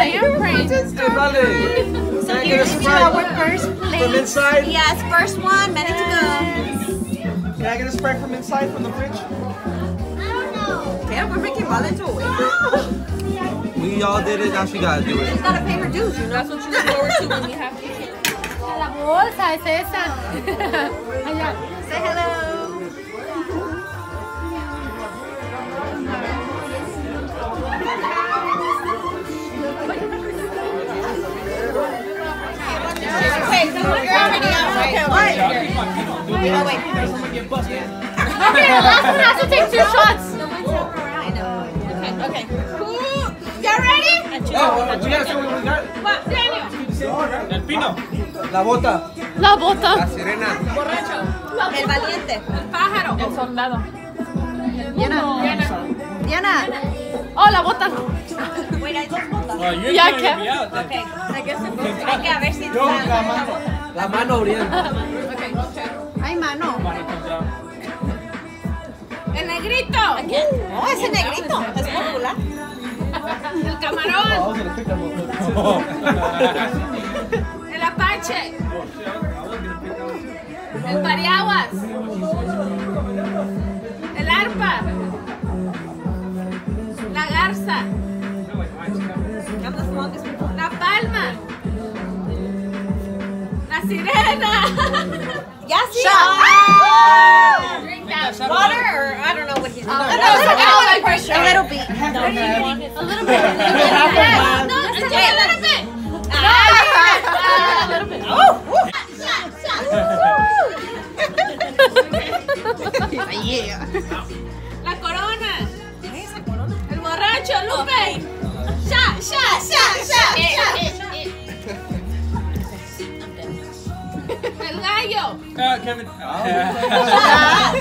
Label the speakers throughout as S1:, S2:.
S1: I am praying.
S2: Hey, Vale.
S3: So
S2: Can
S3: here's
S2: get a
S3: to
S2: Sprite
S3: our first
S2: from inside?
S3: Yes, first one, minute to go.
S2: Can I get a Sprite from inside from the fridge? I don't know.
S3: Yeah, we're making Vale into a waiter.
S2: We all did it. Now she gotta do it.
S3: She's gotta pay her dues, you know.
S1: That's what you look forward to when you have kids.
S4: La bolsa es esa. Allá.
S3: Say hello. Oh, wait.
S4: Okay, the last one has to take two shots.
S3: I know. Okay. Who? Y'all ready?
S2: Oh, we gotta say what we got.
S3: What? Daniel.
S5: El pino.
S2: La bota.
S4: La bota.
S2: La sirena.
S3: El valiente.
S1: Pájaro. El soldado.
S3: Diana. Diana.
S4: Oh, la bota.
S3: Wait, hay dos botas.
S5: Well, you're
S4: Yeah.
S3: Okay. I guess it's Hay que a ver si
S2: La mano oriente.
S3: Mano.
S1: El negrito.
S3: Oh, ese negrito. Es popular.
S1: El camarón. El apache. El pariaguas. El arpa. La garza. La palma. La sirena.
S3: Yeah, see?
S1: Drink that.
S3: Water or I don't know what he's doing.
S1: no,
S3: a
S1: no,
S3: little bit.
S4: A little bit.
S1: No, just take a little bit.
S4: A little bit.
S1: La corona. El borracho, Lupe. Ya, ya, ya, El.
S5: Uh, Kevin.
S2: Ah,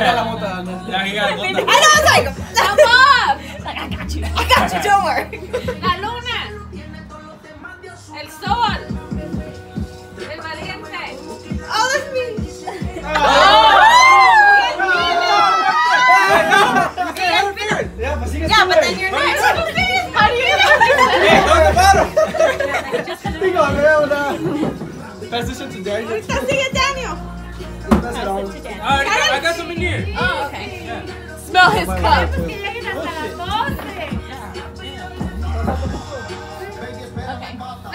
S2: era la bota. no.
S5: Yeah, he got a
S3: I
S5: bota.
S3: know, I was like,
S1: La Bob.
S3: I got you,
S5: I got you, don't worry. La
S1: luna. El
S4: smell his cup?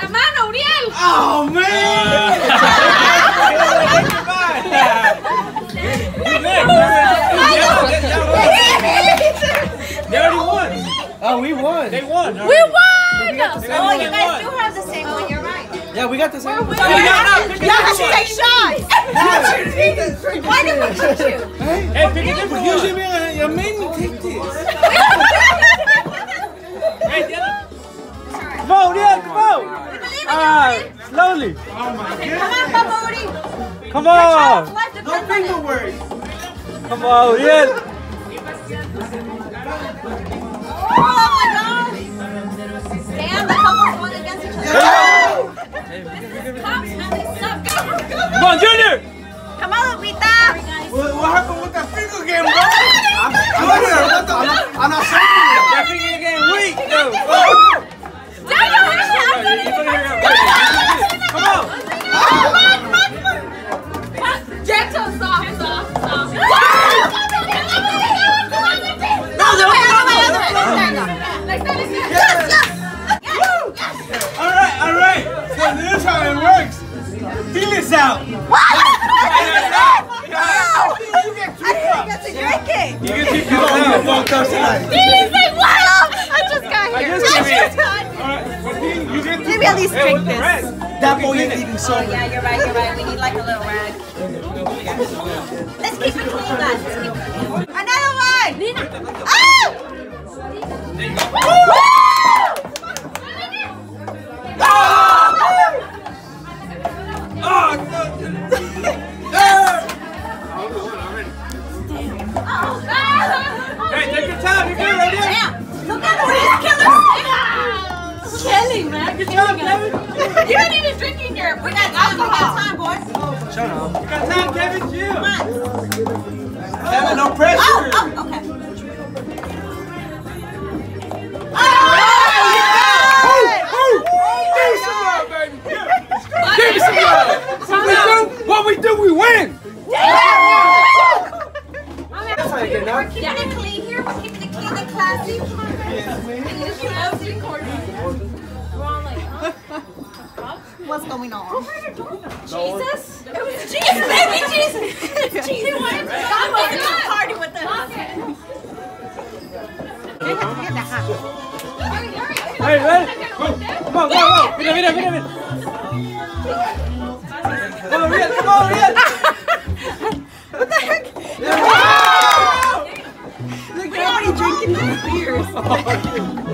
S1: La mano, Uriel.
S2: Oh, man.
S5: They already won.
S2: Oh, we won.
S5: They won.
S4: We won!
S2: Yeah, we got the same.
S5: Oh, yeah, no, pick a
S3: Y'all
S5: different
S3: should take shots. Why did we put you?
S5: Hey, pick a different
S2: Usually, man, you made me take this.
S5: Hey, Dylan.
S2: Come on, yeah, come on. Ah, slowly.
S3: Come on, Babodi.
S2: Come on.
S3: Left depends on it.
S2: words. Come on, yeah.
S3: Oh my gosh. Damn, the couple's going against each other. Cops.
S5: Come on, Junior.
S3: Come on, Lupita.
S2: What,
S3: Maybe at least
S2: Hey,
S3: drink
S2: what's the
S3: this.
S2: That boy ain't eating
S3: Oh,
S2: sober.
S3: yeah, you're right, you're right. We need like a little rag. Let's keep it clean, guys. Let's keep it clean. Another one. Ah!
S5: We got alcohol. time, boys. Shut up. We
S3: got time, Kevin. Chill. Kevin,
S1: no pressure.
S3: Oh, oh, okay. Oh! Yeah! Oh! Oh! Give some love, baby. Give some love. What we do? What we do? We win.
S2: Yeah! That's how
S5: you get now. We're keeping
S3: what's going on?
S2: Jesus? It was
S3: Jesus, baby Jesus! Jesus!
S2: God wanted to party with us.
S3: Hey, ready? on! Come on, Come on! Mira, mira, mira, mira! Come on, Riel! Come on, Riel!
S2: what the heck? Yeah. Wow! Look, nobody's
S3: drinking these beers. Oh,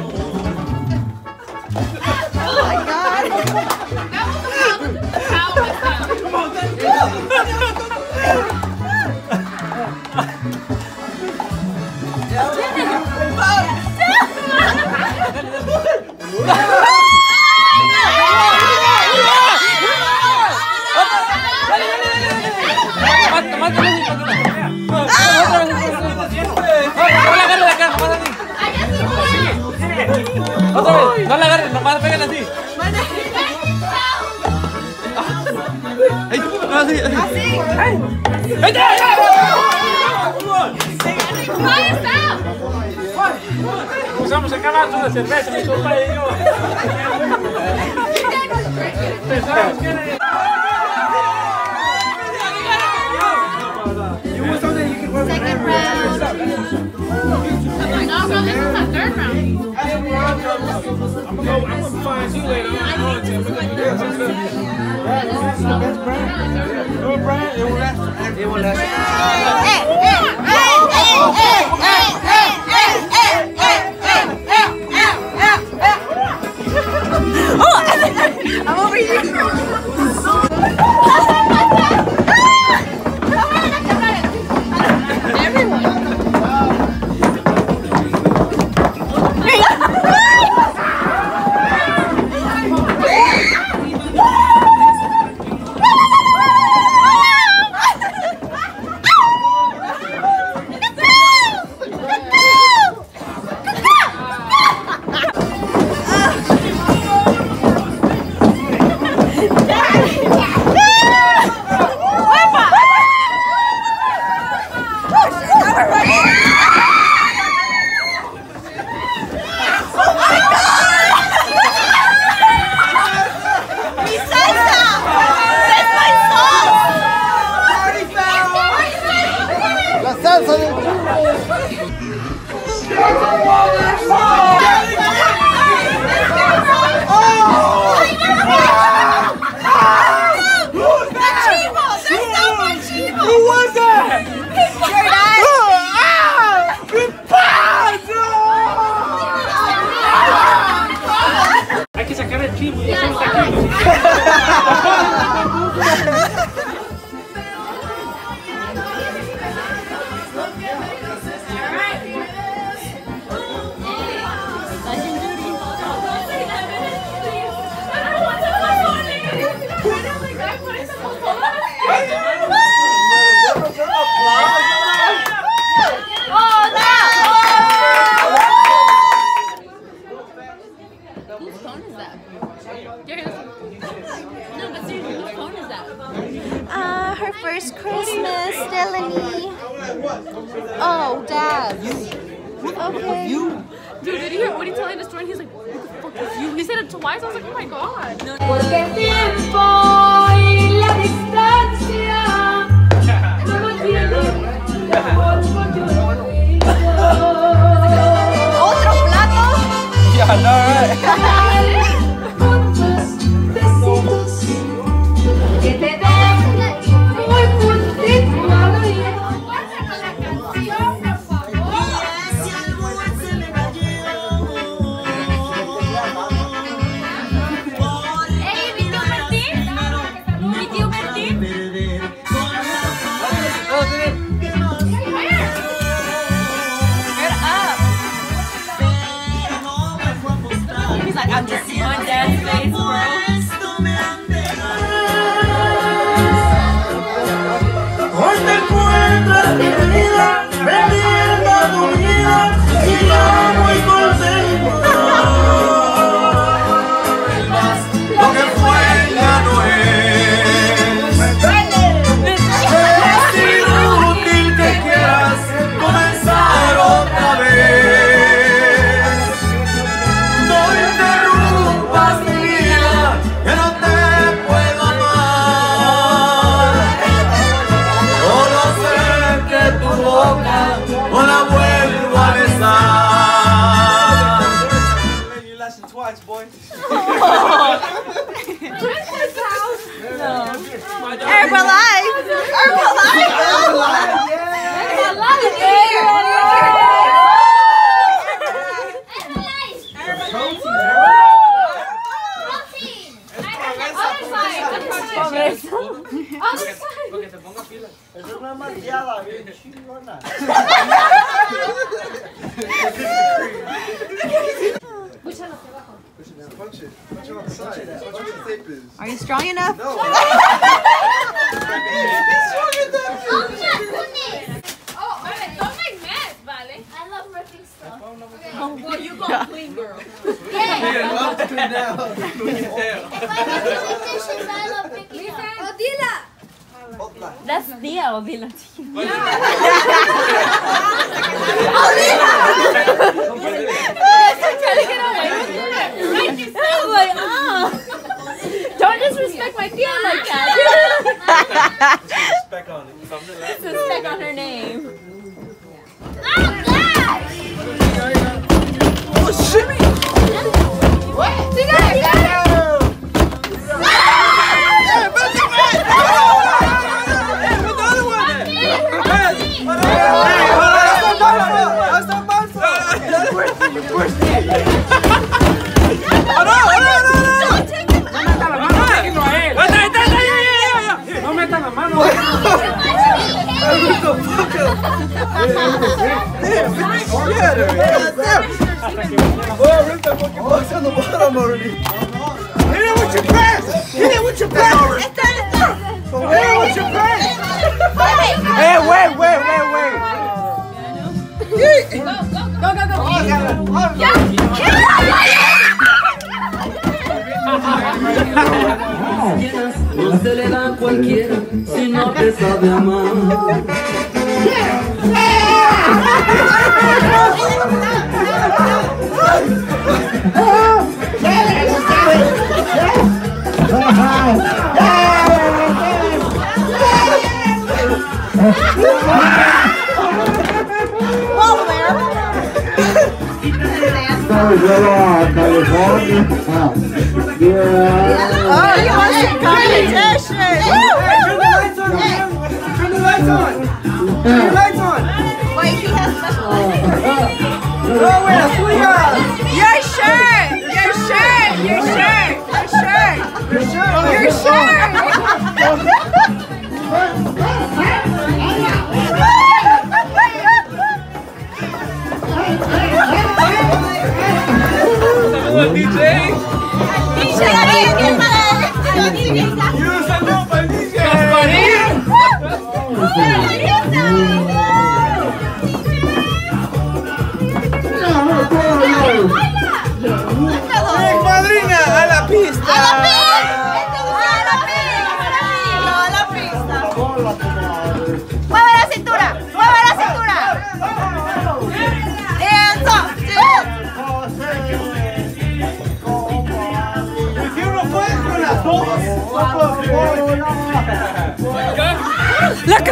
S3: Otra vez, no la agarres, nomás pégale así. No, así, así. ¡Ahí está, ya! Usamos el de cerveza, mi y yo. Pensamos que era...
S2: Second round.
S6: No, bro, this is my third round.
S3: I'm gonna go, I'm gonna find you later. I'm gonna tell you. Go, Brian. It will last. It will last.
S2: Okay.
S6: Dude, did you hear Woody telling the story? And he's like, what the fuck is you? He said it twice. I was like, oh my god.
S1: Porque el tiempo y la
S3: Herbalife. Herbalife.
S5: Porque se ponga pila.
S2: Es una malteada bien chingona.
S7: Punch it. Punch it on the side. Punch where the tape is.
S3: Are you strong enough?
S7: No.
S1: Oh, alright, don't make mess, vale?
S8: I love ripping stuff.
S1: Well, you go clean, girl.
S8: Yeah.
S2: Love to clean now.
S8: If I have doing dishes, I love picking up. Odila!
S1: That's Dia or Dila. like, ah. Don't disrespect my feeling like that.
S2: Spec on it. Something like
S1: Disrespect on her name.
S8: I'm glad!
S2: Oh shit!
S8: What? You got it, got it!
S5: No metan la mano.
S2: Oh, on the bottom already. Hit it with your! Hit it with your wait, wait, wait, wait.
S9: No se le da cualquiera si no te sabe amar.
S3: Oh, you want some competition?
S2: Turn ¡La
S5: que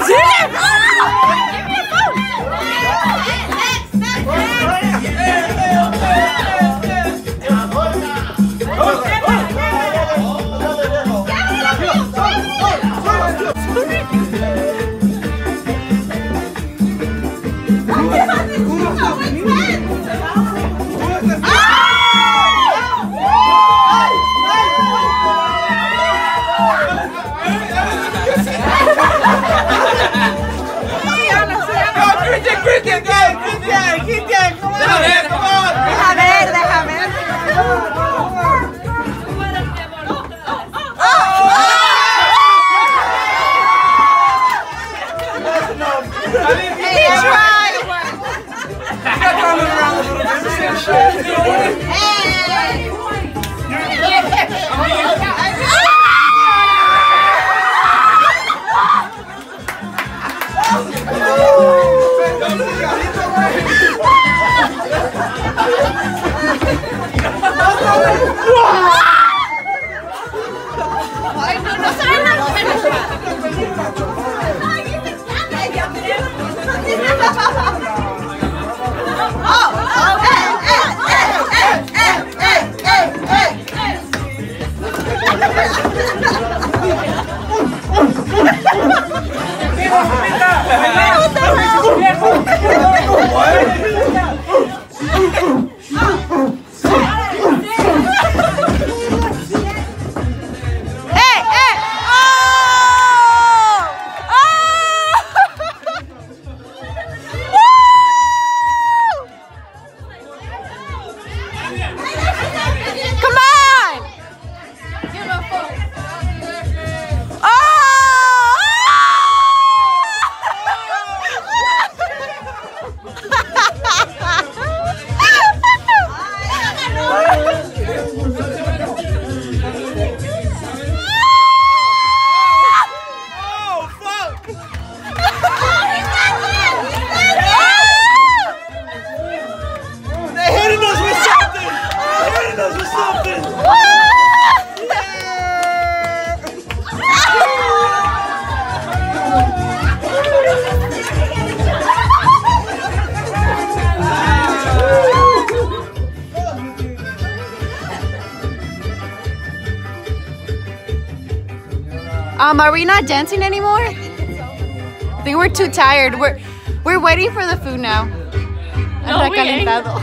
S3: Um, are we not dancing anymore? I think we're too tired. We're we're waiting for the food now.
S1: No,
S3: Anda
S1: we ain't.
S3: calentado.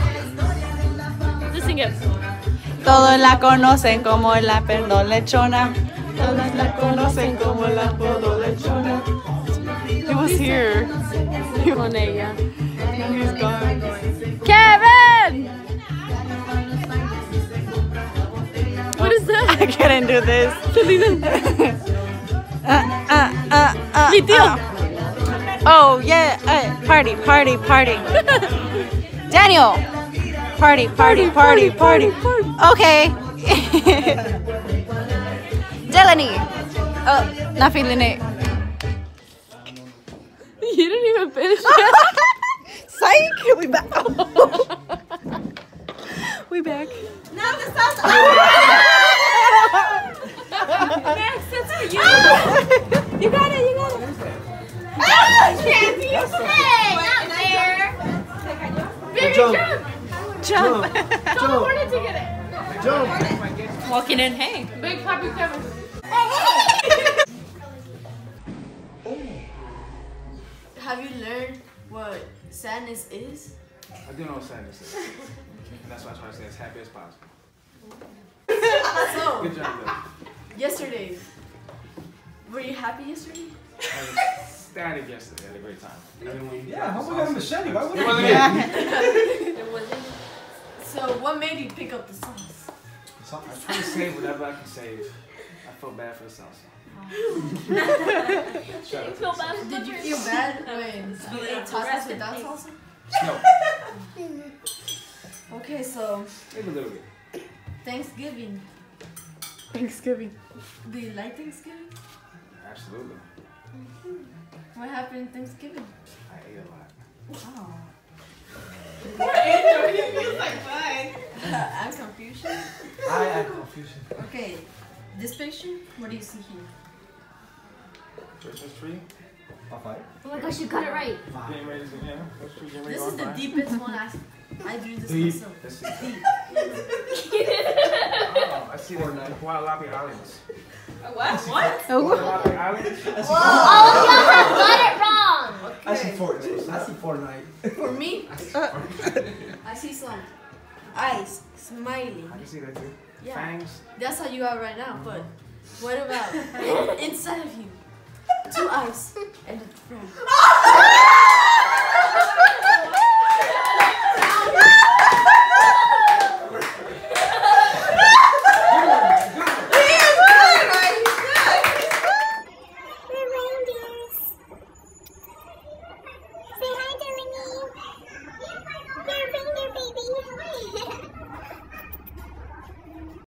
S1: Just sing it.
S3: Todos la conocen como la perdo lechona. Todos la conocen como la perdo lechona. He was here.
S1: Con ella.
S3: He's gone. Kevin!
S1: What is that?
S3: I couldn't do this. uh, uh, uh, uh, uh. Oh, yeah. Uh, party, party, party. Daniel! Party, party, party, party. Okay. Delaney! Oh, not feeling it.
S1: You didn't even finish it.
S3: Psych! We back. we back. Now the salsa.
S1: Next, that's for you.
S3: you got it, you got it.
S4: Oh, hey, not fair.
S1: Baby,
S2: Jump.
S1: jump.
S3: Jump.
S1: Don't want it to get it.
S2: Jump.
S1: Walking in, hey. Big Papi Kevin.
S10: Have you learned what sadness is?
S7: I do know what sadness is. And that's why I try to stay as happy as possible.
S10: So,
S7: Good job, though.
S10: Yesterday, were you happy yesterday?
S7: I was ecstatic yesterday. I had a great time. Even when you
S2: Yeah, how about a machete? Why would
S7: It wasn't
S10: It wasn't. So, what made you pick up the sauce?
S7: I try to save whatever I can save. I feel bad for the salsa. Shout out to the salsa.
S10: Did you feel bad when you ate tacos without salsa?
S7: No,
S10: Okay, so
S7: maybe a little bit.
S10: Thanksgiving.
S3: Thanksgiving.
S10: Do you like Thanksgiving?
S7: Absolutely. Mm-hmm.
S10: What happened Thanksgiving?
S7: I ate a lot. Wow.
S10: I'm confused.
S2: I had confusion.
S10: Okay, this picture, what do you see here?
S7: Christmas tree.
S2: Top oh, five.
S4: Oh my gosh, you got it right.
S7: Getting ready to, yeah. Tree getting ready
S10: This is the deepest one I, I drew this
S7: Deep.
S10: myself. Deep.
S7: Oh, I see the Guadalupe Islands.
S1: What? What?
S7: Guadalupe Islands? Oh.
S4: All of oh, y'all have got it wrong.
S2: I see Fortnite. I see Fortnite.
S10: For me, uh. I see some eyes smiling.
S7: I can see that too.
S10: Yeah.
S7: Fangs.
S10: That's how you are right now, but mm-hmm. what about inside of you? Two eyes and a frown.